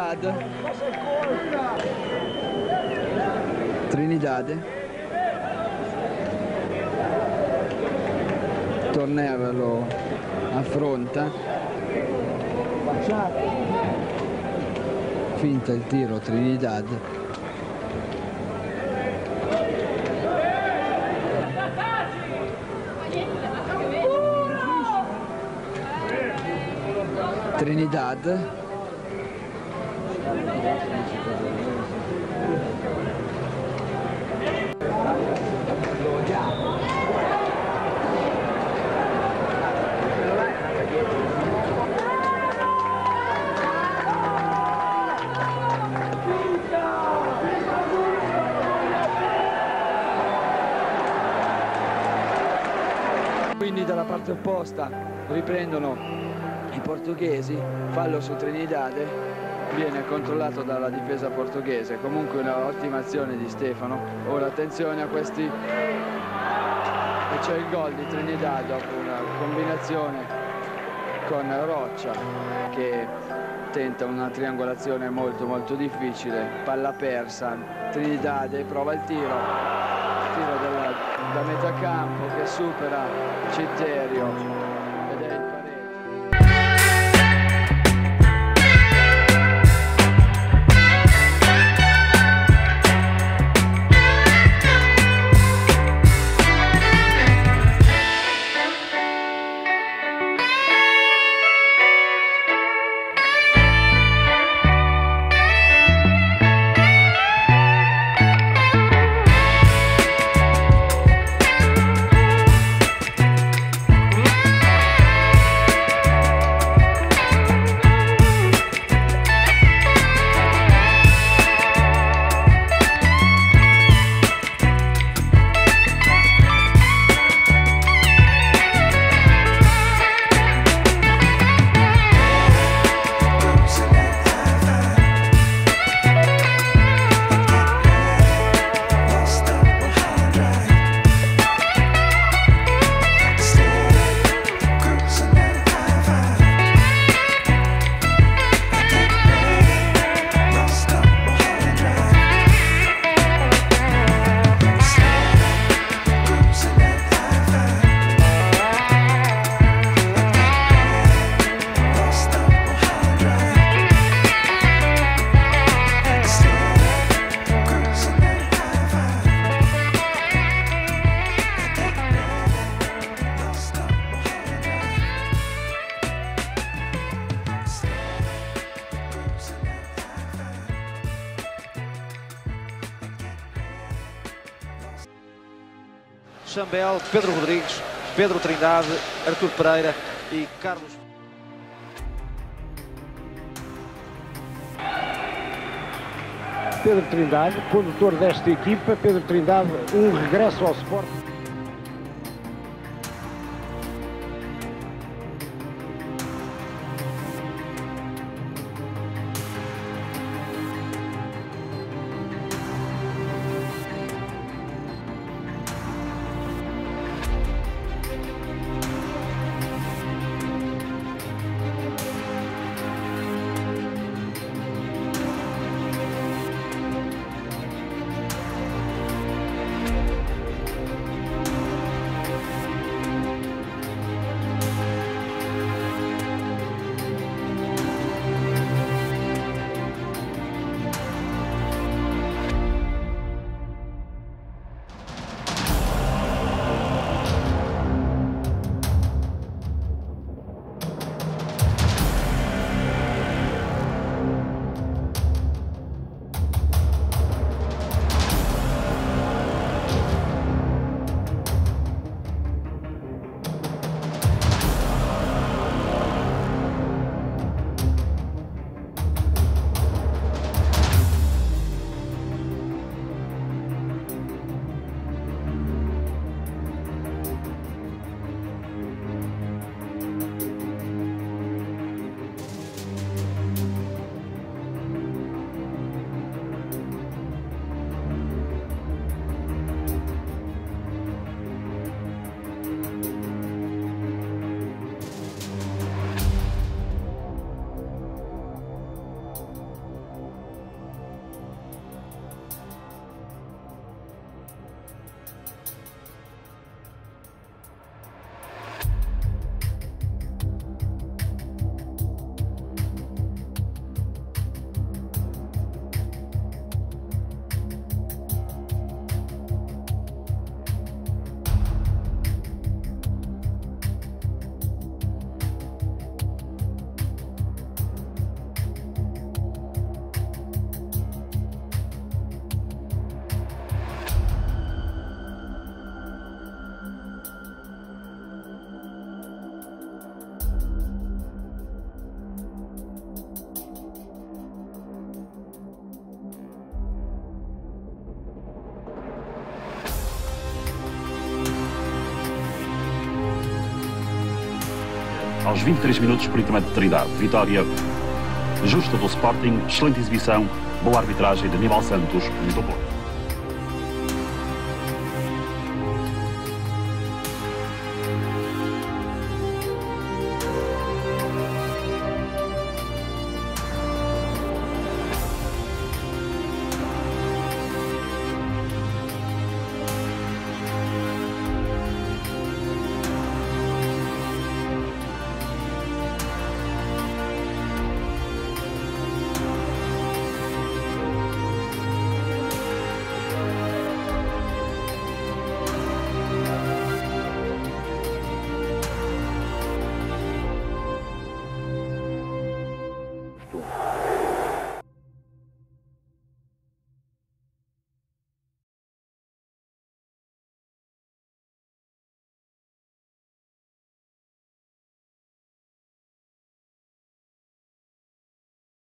Trinidad. Trinidad. Torner lo affronta. Finta il tiro Trinidad. Trinidad quindi dalla parte opposta riprendono i portoghesi fallo su Trinidade viene controllato dalla difesa portoghese. Comunque una ottima azione di Stefano. Ora attenzione a questi. E c'è il gol di Trinidad dopo una combinazione con Roccia che tenta una triangolazione molto molto difficile. Palla persa. Trinidad prova il tiro da metà campo che supera Citterio Chambel, Pedro Rodrigues, Pedro Trindade, Artur Pereira e Carlos. Pedro Trindade, condutor desta equipa. Pedro Trindade, um regresso ao Sport. you. Aos 23 minutos por encomenda de Trindade. Vitória justa do Sporting, excelente exibição, boa arbitragem de Aníbal Santos e do Porto.